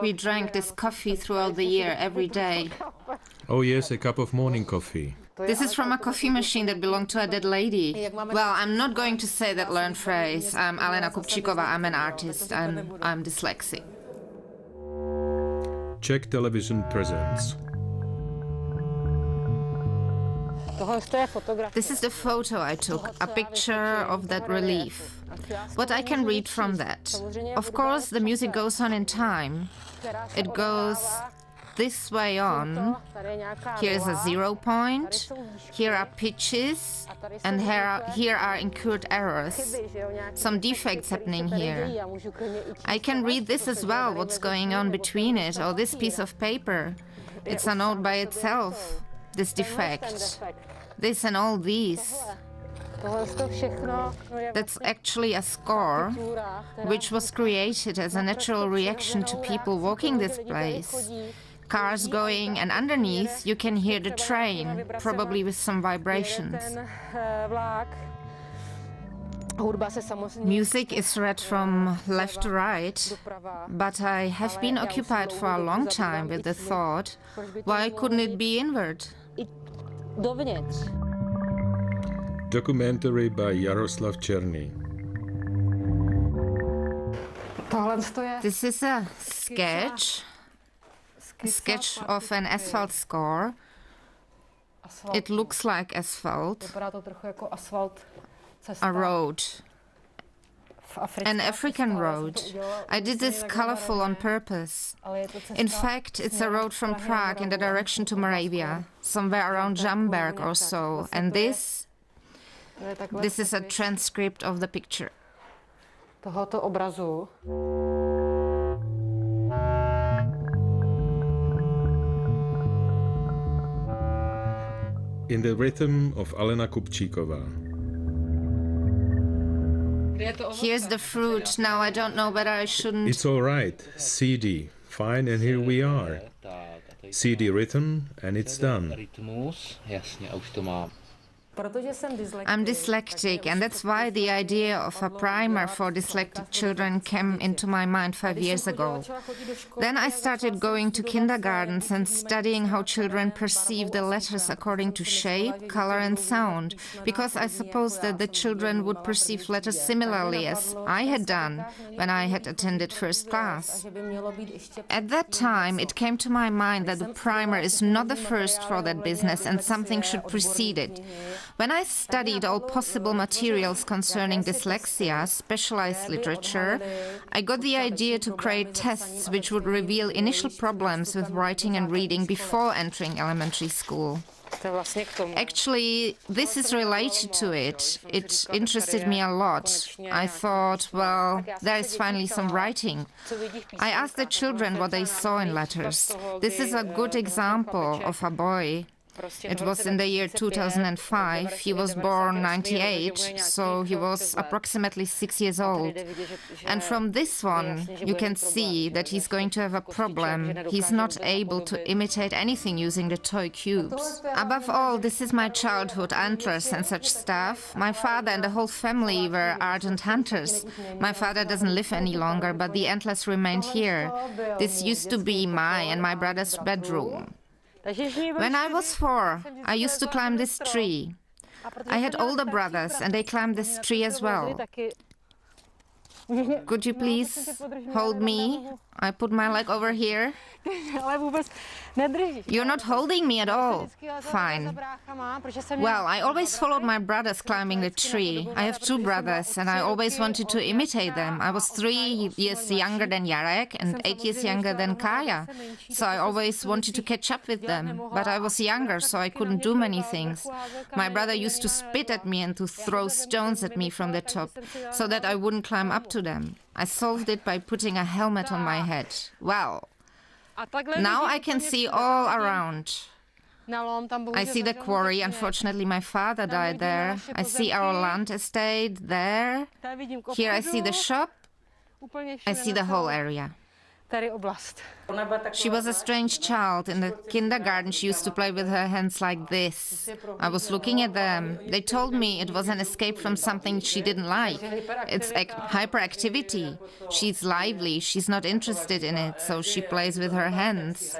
We drank this coffee throughout the year, every day. Oh, yes, a cup of morning coffee. This is from a coffee machine that belonged to a dead lady. Well, I'm not going to say that learned phrase. I'm Alena Kupčíková, I'm an artist, I'm, I'm dyslexic. Czech Television presents. This is the photo I took, a picture of that relief. What I can read from that. Of course, the music goes on in time. It goes this way on. Here is a zero point, here are pitches, and here are, here are incurred errors. Some defects happening here. I can read this as well, what's going on between it, or this piece of paper. It's a note by itself, this defect. This and all these. That's actually a score which was created as a natural reaction to people walking this place. Cars going, and underneath you can hear the train, probably with some vibrations. Music is read from left to right, but I have been occupied for a long time with the thought why couldn't it be inward? Documentary by Jaroslav Černý. This is a sketch, a sketch of an asphalt score. It looks like asphalt, a road, an African road. I did this colorful on purpose. In fact, it's a road from Prague in the direction to Moravia, somewhere around Žamberk or so. And this, this is a transcript of the picture. tohoto obrazu. In the rhythm of Alena Kupčíková. Here's the fruit. Now I don't know whether I shouldn't. It's all right. CD. Fine, and here we are. CD rhythm, and it's done. I'm dyslexic, and that's why the idea of a primer for dyslexic children came into my mind five years ago. Then I started going to kindergartens and studying how children perceive the letters according to shape, color, and sound, because I supposed that the children would perceive letters similarly as I had done when I had attended first class. At that time, it came to my mind that the primer is not the first for that business and something should precede it. When I studied all possible materials concerning dyslexia, specialized literature, I got the idea to create tests which would reveal initial problems with writing and reading before entering elementary school. Actually, this is related to it. It interested me a lot. I thought, well, there is finally some writing. I asked the children what they saw in letters. This is a good example of a boy. It was in the year 2005. He was born 98, so he was approximately six years old. And from this one, you can see that he's going to have a problem. He's not able to imitate anything using the toy cubes. Above all, this is my childhood, antlers and such stuff. My father and the whole family were ardent hunters. My father doesn't live any longer, but the antlers remained here. This used to be my and my brother's bedroom. When I was four, I used to climb this tree. I had older brothers, and they climbed this tree as well. Could you please hold me? I put my leg over here. You're not holding me at all. Fine. Well, I always followed my brothers climbing the tree. I have two brothers, and I always wanted to imitate them. I was three years younger than Jarek and eight years younger than Kaya, so I always wanted to catch up with them. But I was younger, so I couldn't do many things. My brother used to spit at me and to throw stones at me from the top, so that I wouldn't climb up to them. I solved it by putting a helmet on my head. Well, now I can see all around. I see the quarry. Unfortunately, my father died there. I see our land estate there. Here I see the shop. I see the whole area. She was a strange child. In the kindergarten, she used to play with her hands like this. I was looking at them. They told me it was an escape from something she didn't like. It's hyperactivity. She's lively, she's not interested in it, so she plays with her hands.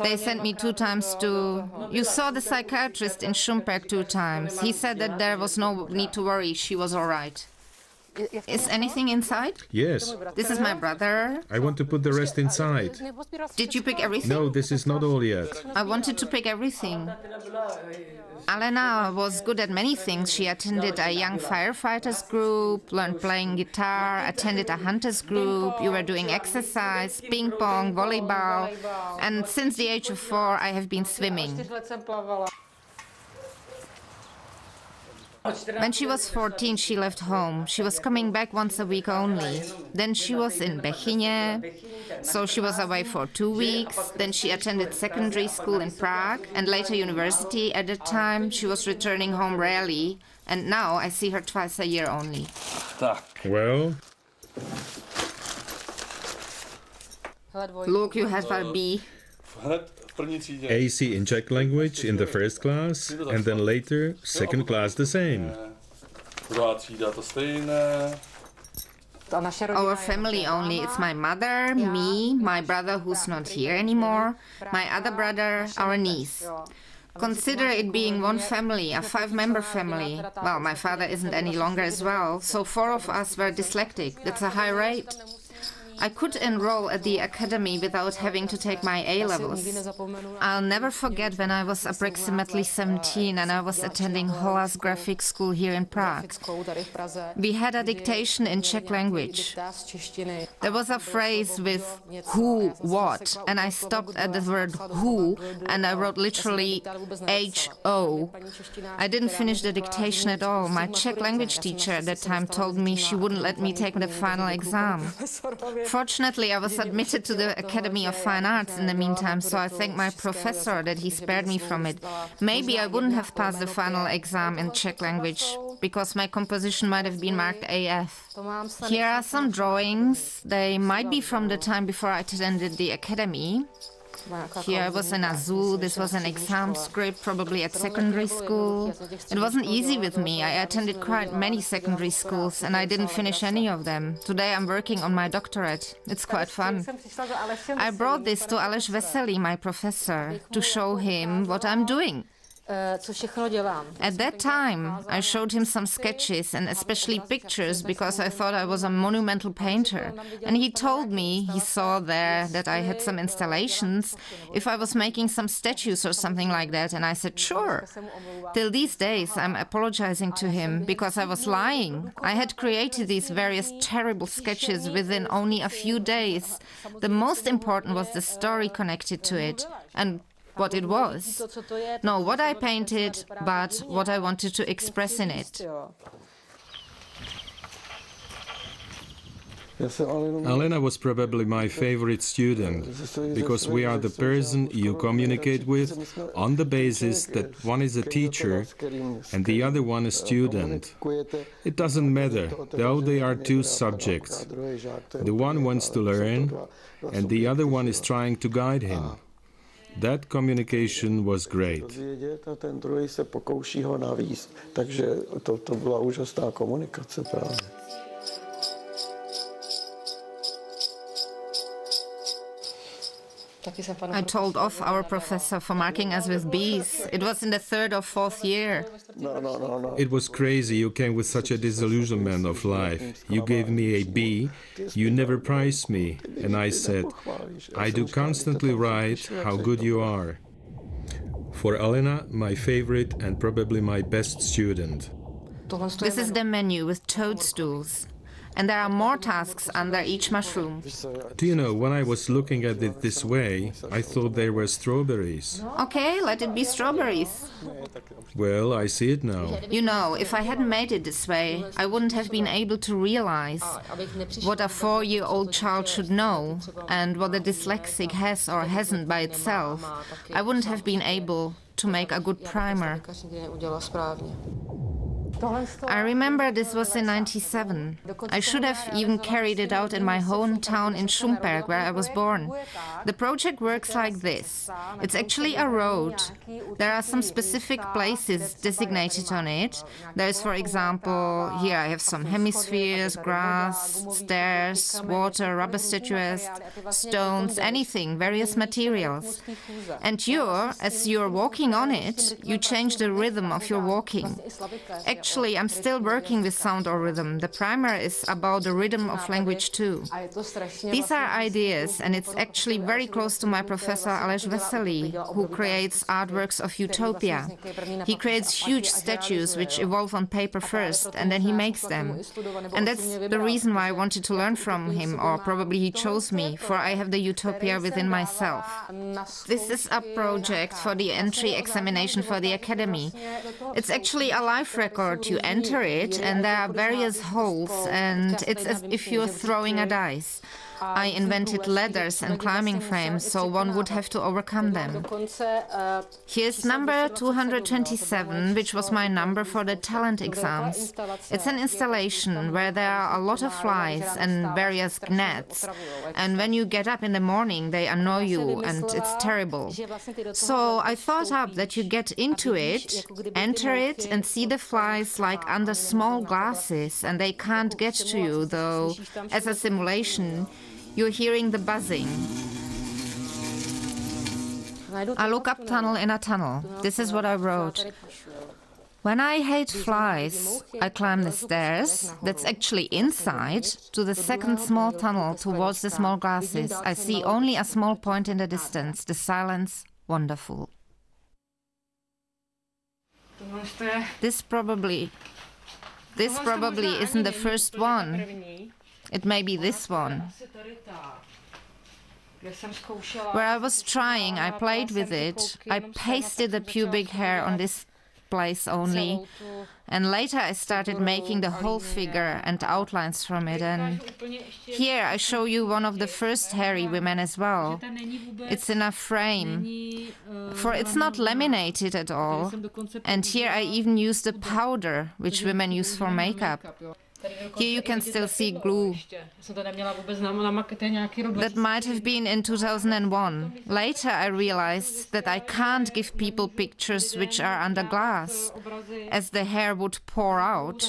They sent me two times to. You saw the psychiatrist in Šumperk two times. He said that there was no need to worry, she was all right. Is anything inside? Yes. This is my brother. I want to put the rest inside. Did you pick everything? No, this is not all yet. I wanted to pick everything. Alena was good at many things. She attended a young firefighters group, learned playing guitar, attended a hunters group. You were doing exercise, ping pong, volleyball, and since the age of four, I have been swimming. When she was 14, she left home. She was coming back once a week only. Then she was in Bechyně, so she was away for two weeks. Then she attended secondary school in Prague and later university. At that time, she was returning home rarely, and now I see her twice a year only. Well, Look, you have a B. AC in Czech language in the first class, and then later, second class the same. Our family only. It's my mother, me, my brother who's not here anymore, my other brother, our niece. Consider it being one family, a five member family. Well, my father isn't any longer as well, so four of us were dyslexic. That's a high rate. I could enroll at the academy without having to take my A levels. I'll never forget when I was approximately 17 and I was attending Hollar Graphic School here in Prague. We had a dictation in Czech language. There was a phrase with who, what, and I stopped at the word who and I wrote literally H O. I didn't finish the dictation at all. My Czech language teacher at that time told me she wouldn't let me take the final exam. Fortunately, I was admitted to the Academy of Fine Arts in the meantime, so I thank my professor that he spared me from it. Maybe I wouldn't have passed the final exam in Czech language because my composition might have been marked AF. Here are some drawings. They might be from the time before I attended the academy. Here I was in a zoo. This was an exam script, probably at secondary school. It wasn't easy with me. I attended quite many secondary schools and I didn't finish any of them. Today I'm working on my doctorate. It's quite fun. I brought this to Aleš Veselý, my professor, to show him what I'm doing. Dělám. At that time, I showed him some sketches and especially pictures because I thought I was a monumental painter. And he told me he saw there that I had some installations, if I was making some statues or something like that. And I said, sure. Till these days, I'm apologizing to him because I was lying. I had created these various terrible sketches within only a few days. The most important was the story connected to it. And what it was. Not what I painted, but what I wanted to express in it. Alena was probably my favorite student because we are the person you communicate with on the basis that one is a teacher and the other one a student. It doesn't matter, though they are two subjects. The one wants to learn and the other one is trying to guide him. That communication was great. takže to, to byla úžasná komunikace právě. I told off our professor for marking us with Bs. It was in the third or fourth year. No, no, no, no. It was crazy. You came with such a disillusionment of life. You gave me a B. You never prized me. And I said, I do constantly write how good you are. For Alena, my favorite and probably my best student. This is the menu with toadstools and there are more tasks under each mushroom. Do you know, when I was looking at it this way, I thought they were strawberries. Okay, let it be strawberries. Well, I see it now. You know, if I hadn't made it this way, I wouldn't have been able to realize what a four year old child should know and what a dyslexic has or hasn't by itself. I wouldn't have been able to make a good primer. I remember this was in 97. I should have even carried it out in my hometown in Šumperk, where I was born. The project works like this. It's actually a road. There are some specific places designated on it. There is, for example, here I have some hemispheres, grass, stairs, water, rubber statues, stones, anything, various materials. And you, as you're walking on it, you change the rhythm of your walking. Actually, I'm still working with sound or rhythm. The primer is about the rhythm of language too. These are ideas, and it's actually very close to my professor Aleš Veselý, who creates artworks of utopia. He creates huge statues which evolve on paper first, and then he makes them. And that's the reason why I wanted to learn from him, or probably he chose me, for I have the utopia within myself. This is a project for the entry examination for the academy. It's actually a live record. You enter it, and there are various holes, and it's as if you're throwing a dice. I invented ladders and climbing frames, so one would have to overcome them. Here's number 227, which was my number for the talent exams. It's an installation where there are a lot of flies and various gnats, and when you get up in the morning, they annoy you, and it's terrible. So I thought up that you get into it, enter it, and see the flies like under small glasses, and they can't get to you, though, as a simulation, you're hearing the buzzing. I look up tunnel in a tunnel. This is what I wrote. When I hate flies, I climb the stairs, that's actually inside, to the second small tunnel towards the small glasses. I see only a small point in the distance, the silence, wonderful. This probably, this probably isn't the first one. It may be this one. Where I was trying, I played with it. I pasted the pubic hair on this place only. And later I started making the whole figure and outlines from it. And here I show you one of the first hairy women as well. It's in a frame, for it's not laminated at all. And here I even use the powder, which women use for makeup. Here you can still see glue. That might have been in 2001. Later I realized that I can't give people pictures which are under glass, as the hair would pour out.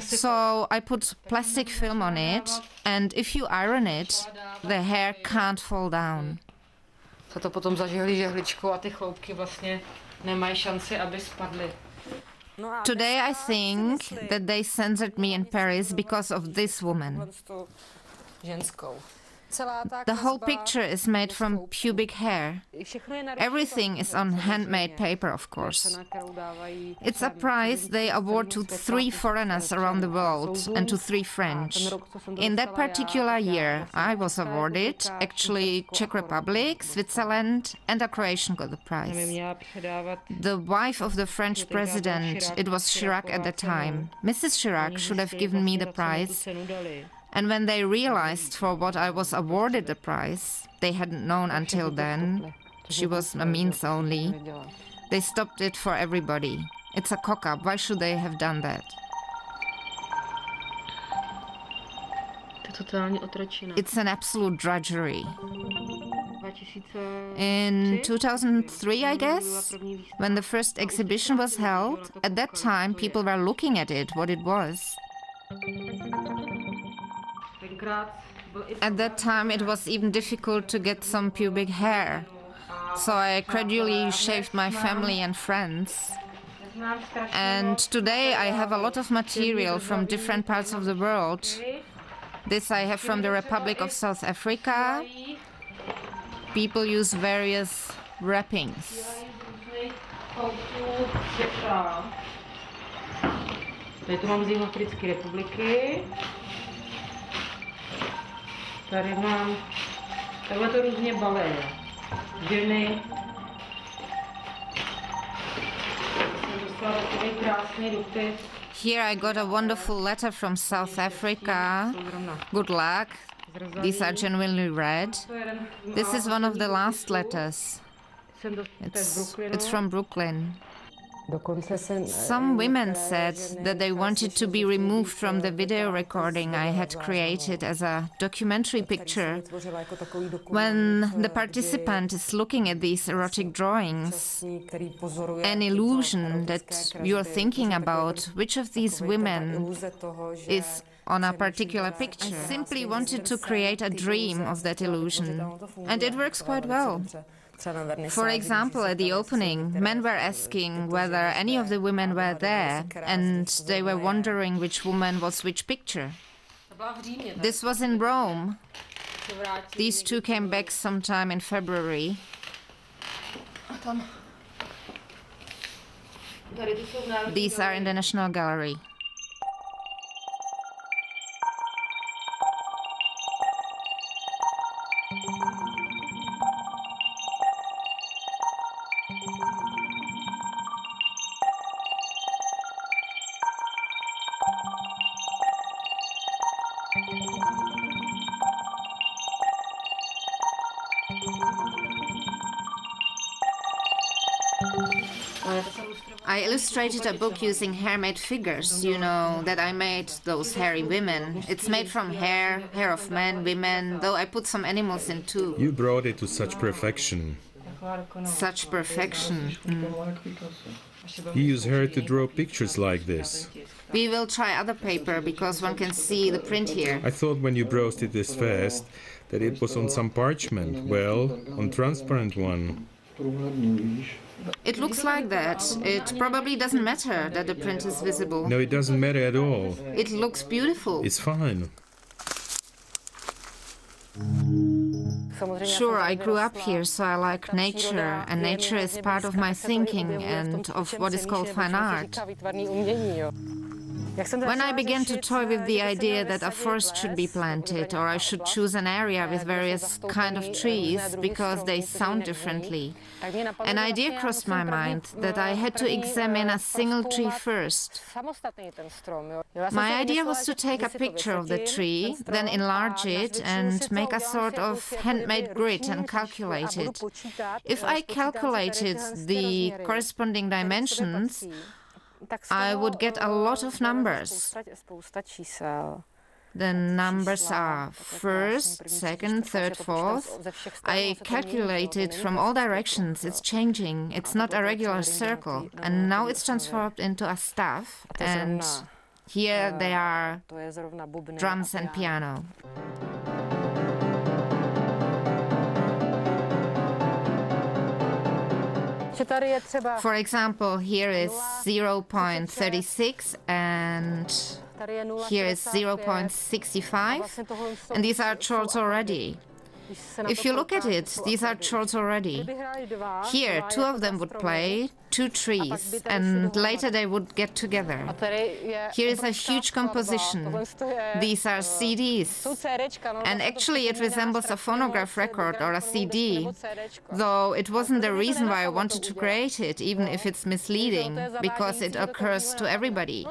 So I put plastic film on it, and if you iron it, the hair can't fall down. to potom zažehli žehličkou a ty chloupky vlastně nemají šanci, aby spadly. Today I think that they censored me in Paris because of this woman. The whole picture is made from pubic hair. Everything is on handmade paper, of course. It's a prize they award to three foreigners around the world and to three French. In that particular year, I was awarded, actually, Czech Republic, Switzerland, and a Croatian got the prize. The wife of the French president, it was Chirac at the time. Mrs. Chirac should have given me the prize. And when they realized for what I was awarded the prize, they hadn't known until then, she was a means only, they stopped it for everybody. It's a cock up. Why should they have done that? It's an absolute drudgery. In 2003, I guess, when the first exhibition was held, at that time people were looking at it, what it was. At that time, it was even difficult to get some pubic hair, so I gradually shaved my family and friends. And today I have a lot of material from different parts of the world. This I have from the Republic of South Africa. People use various wrappings. Tady to mám z Jihoafrické republiky. Tady mám, takhle to různě balé. Ženy. Here I got a wonderful letter from South Africa. Good luck. These are genuinely red. This is one of the last letters. It's, it's from Brooklyn. Some women said that they wanted to be removed from the video recording I had created as a documentary picture. When the participant is looking at these erotic drawings, an illusion that you're thinking about which of these women is on a particular picture. I simply wanted to create a dream of that illusion, and it works quite well. For example, at the opening, men were asking whether any of the women were there, and they were wondering which woman was which picture. This was in Rome. These two came back sometime in February. These are in the National Gallery. Illustrated a book using hair-made figures, you know, that I made those hairy women. It's made from hair, hair of men, women, though I put some animals in too. You brought it to such perfection. Such perfection. Mm. You use hair to draw pictures like this. We will try other paper because one can see the print here. I thought when you browsed it this fast that it was on some parchment, well, on transparent one. It looks like that. It probably doesn't matter that the print is visible. No, it doesn't matter at all. It looks beautiful. It's fine. Sure, I grew up here, so I like nature, and nature is part of my thinking and of what is called fine art. When I began to toy with the idea that a forest should be planted, or I should choose an area with various kind of trees because they sound differently, an idea crossed my mind that I had to examine a single tree first. My idea was to take a picture of the tree, then enlarge it and make a sort of handmade grid and calculate it. If I calculated the corresponding dimensions, I would get a lot of numbers. The numbers are first, second, third, fourth. I calculated from all directions. It's changing. It's not a regular circle. And now it's transformed into a staff. And here they are drums and piano. For example, here is 0.36 and here is 0.65 and these are chords already. If you look at it, these are chords already. Here, two of them would play, two trees, and later they would get together. Here is a huge composition. These are CDs. And actually, it resembles a phonograph record or a CD, though it wasn't the reason why I wanted to create it, even if it's misleading, because it occurs to everybody.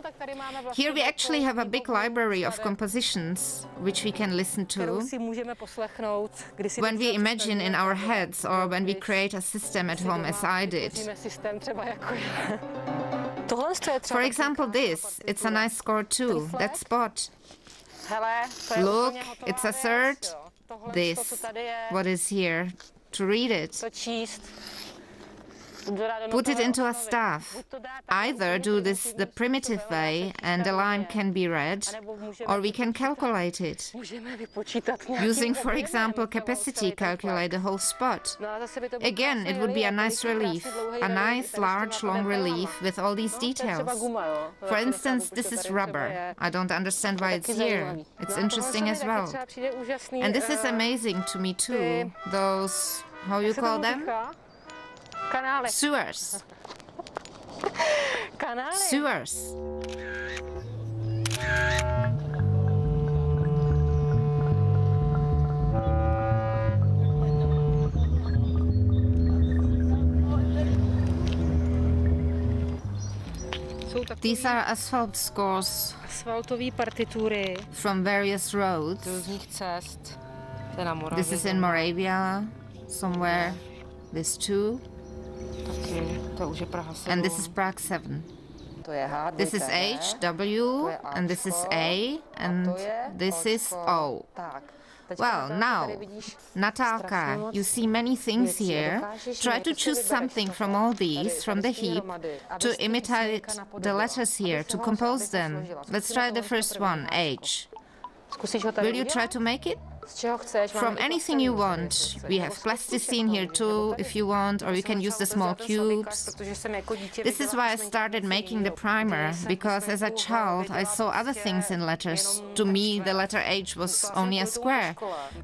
Here we actually have a big library of compositions which we can listen to when we imagine in our heads or when we create a system at home as I did. For example, this, it's a nice score too, that spot. Look, it's a third. This, what is here, to read it. Put it into a staff. Either do this the primitive way and the line can be read, or we can calculate it. Using, for example, capacity, calculate the whole spot. Again, it would be a nice relief, a nice, large, long relief with all these details. For instance, this is rubber. I don't understand why it's here. It's interesting as well. And this is amazing to me too. Those, how you call them? Sewers. Sewers. These are asphalt scores from various roads. různých cest. To je na Moravě. This is in Moravia, somewhere. This too. Taky. And this is Prague 7. This is H, W, and this is A, and this is O. Well, now, Natalka, you see many things here. Try to choose something from all these, from the heap, to imitate the letters here, to compose them. Let's try the first one, H. Will you try to make it? From anything you want. We have plasticine here too, if you want, or you can use the small cubes. This is why I started making the primer, because as a child I saw other things in letters. To me, the letter H was only a square.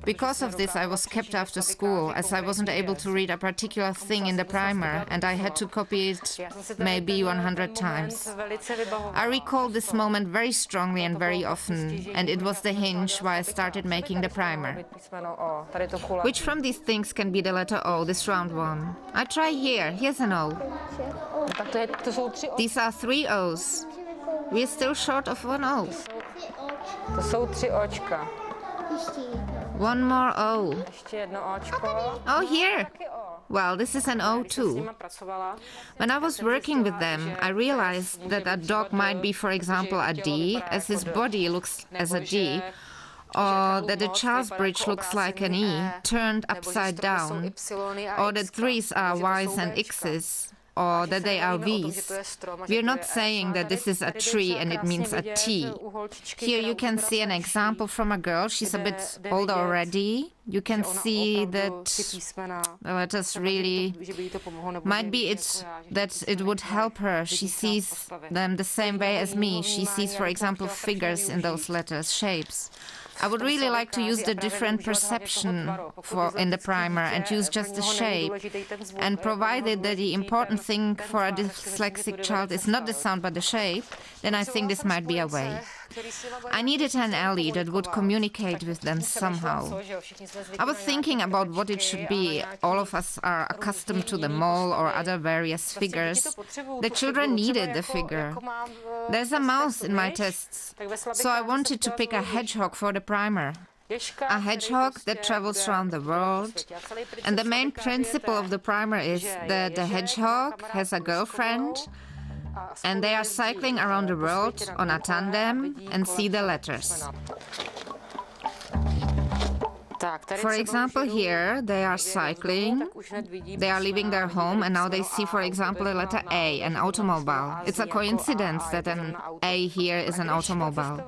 Because of this, I was kept after school, as I wasn't able to read a particular thing in the primer, and I had to copy it maybe 100 times. I recall this moment very strongly and very often, and it was the hinge why I started making the primer primer. Which from these things can be the letter O, this round one? I try here. Here's an O. These are three O's. We're still short of one O. One more O. Oh, here. Well, this is an O too. When I was working with them, I realized that a dog might be, for example, a D, as his body looks as a D, Uh, or that the Charles Bridge looks like an E turned upside down, or that threes are Y's and X's, or that they are V's. We are not saying that this is a tree and it means a T. Here you can see an example from a girl. She's a bit older already. You can see that the letters really might be it that it would help her. She sees them the same way as me. She sees, for example, figures in those letters, shapes. I would really like to use the different perception for, in the primer and use just the shape. And provided that the important thing for a dyslexic child is not the sound but the shape, then I think this might be a way. I needed an ally that would communicate with them somehow. I was thinking about what it should be. All of us are accustomed to the mole or other various figures. The children needed the figure. There's a mouse in my tests, so I wanted to pick a hedgehog for the primer. A hedgehog that travels around the world. And the main principle of the primer is that the hedgehog has a girlfriend and they are cycling around the world on a tandem and see the letters. For example, here they are cycling, they are leaving their home, and now they see, for example, the letter A, an automobile. It's a coincidence that an A here is an automobile.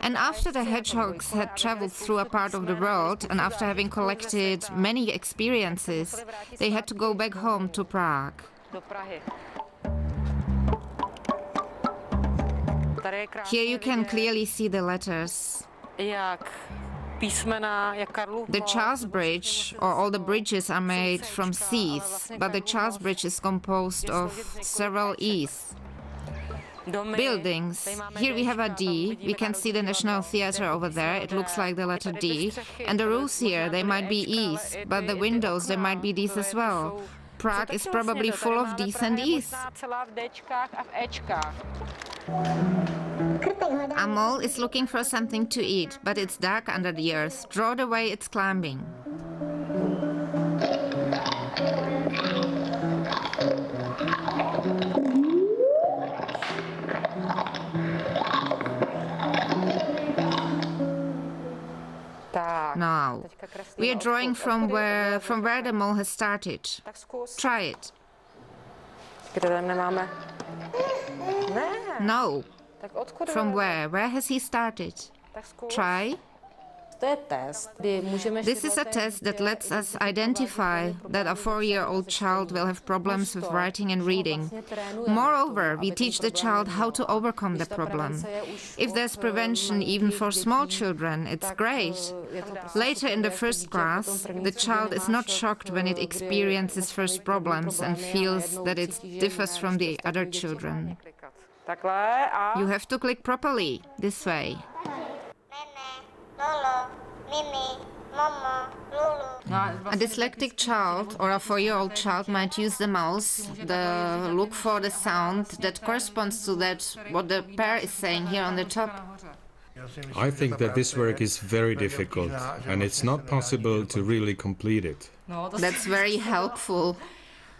And after the hedgehogs had traveled through a part of the world, and after having collected many experiences, they had to go back home to Prague. Here you can clearly see the letters. The Charles Bridge, or all the bridges, are made from C's, but the Charles Bridge is composed of several E's. Buildings. Here we have a D. We can see the National Theatre over there. It looks like the letter D. And the roofs here, they might be E's, but the windows, they might be D's as well. Prague is probably full of D's and E's. A mole is looking for something to eat, but it's dark under the earth. Draw the way it's climbing. Now, we are drawing from where, from where the mole has started. Try it. No. From where? Where has he started? Try. This is a test that lets us identify that a four-year-old child will have problems with writing and reading. Moreover, we teach the child how to overcome the problem. If there's prevention even for small children, it's great. Later in the first class, the child is not shocked when it experiences first problems and feels that it differs from the other children. You have to click properly, this way. A dyslexic child or a four-year-old child might use the mouse, the look for the sound that corresponds to that what the pair is saying here on the top. I think that this work is very difficult and it's not possible to really complete it. That's very helpful.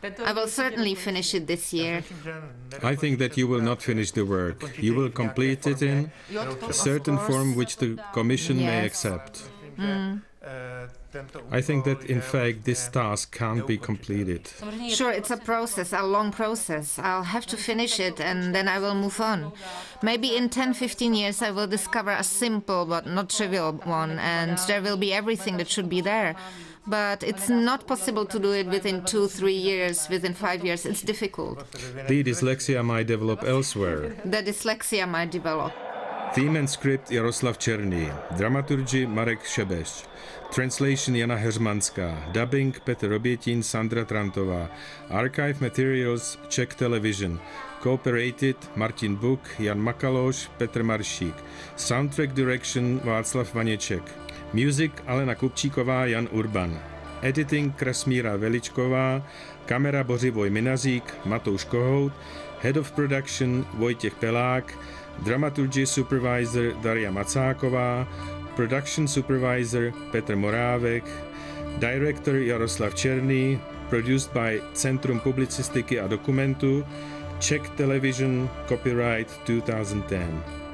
I will certainly finish it this year. I think that you will not finish the work. You will complete it in a certain form which the Commission yes. may accept. Mm. I think that in fact this task can't be completed. Sure, it's a process, a long process. I'll have to finish it and then I will move on. Maybe in 10 15 years I will discover a simple but not trivial one and there will be everything that should be there. But it's not possible to do it within two, three years, within five years. It's difficult. The dyslexia might develop elsewhere. The dyslexia might develop. Theme and script Jaroslav Černý, dramaturgy Marek Šebeš, translation Jana Heřmanská, dubbing Petr Obětin, Sandra Trantová, archive materials Czech Television, cooperated Martin Buk, Jan Makaloš, Petr Maršík, soundtrack direction Václav Vaněček, music Alena Kupčíková, Jan Urban, editing Krasmíra Veličková, kamera Bořivoj Minazík, Matouš Kohout, head of production Vojtěch Pelák, dramaturgy supervisor Daria Macáková, production supervisor Petr Morávek, director Jaroslav Černý, produced by Centrum publicistiky a dokumentu, Czech Television, copyright 2010.